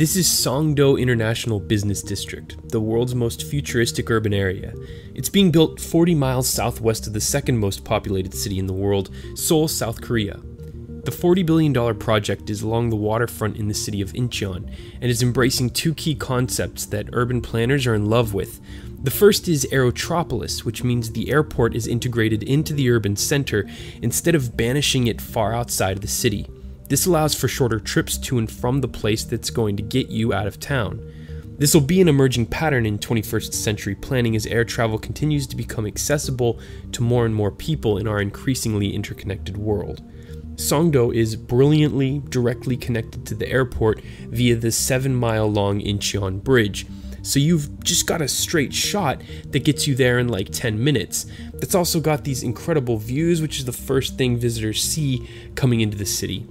This is Songdo International Business District, the world's most futuristic urban area. It's being built 40 miles southwest of the second most populated city in the world, Seoul, South Korea. The $40 billion project is along the waterfront in the city of Incheon and is embracing two key concepts that urban planners are in love with. The first is Aerotropolis, which means the airport is integrated into the urban center instead of banishing it far outside of the city. This allows for shorter trips to and from the place that's going to get you out of town. This will be an emerging pattern in 21st century planning as air travel continues to become accessible to more and more people in our increasingly interconnected world. Songdo is brilliantly directly connected to the airport via the 7 mile long Incheon Bridge, so you've just got a straight shot that gets you there in like 10 minutes. It's also got these incredible views, which is the first thing visitors see coming into the city.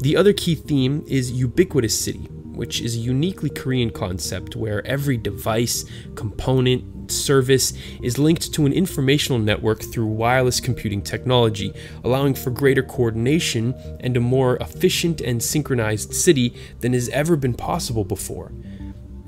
The other key theme is ubiquitous city, which is a uniquely Korean concept where every device, component, service is linked to an informational network through wireless computing technology, allowing for greater coordination and a more efficient and synchronized city than has ever been possible before.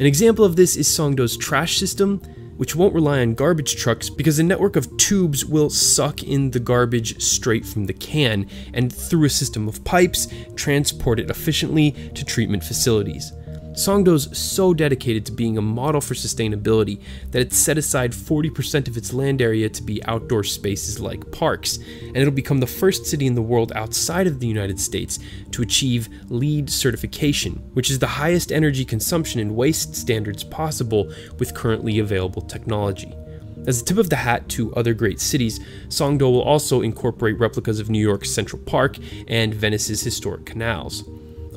An example of this is Songdo's trash system, which won't rely on garbage trucks because a network of tubes will suck in the garbage straight from the can and through a system of pipes transport it efficiently to treatment facilities. Songdo's so dedicated to being a model for sustainability that it's set aside 40% of its land area to be outdoor spaces like parks, and it'll become the first city in the world outside of the United States to achieve LEED certification, which is the highest energy consumption and waste standards possible with currently available technology. As a tip of the hat to other great cities, Songdo will also incorporate replicas of New York's Central Park and Venice's historic canals.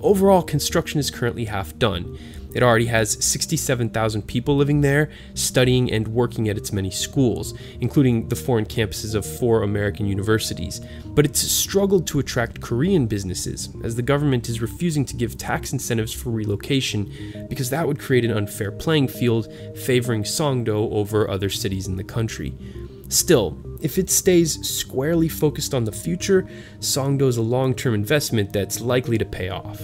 Overall, construction is currently half done. It already has 67,000 people living there, studying and working at its many schools, including the foreign campuses of four American universities. But it's struggled to attract Korean businesses, as the government is refusing to give tax incentives for relocation because that would create an unfair playing field, favoring Songdo over other cities in the country. Still, if it stays squarely focused on the future, Songdo is a long term investment that's likely to pay off.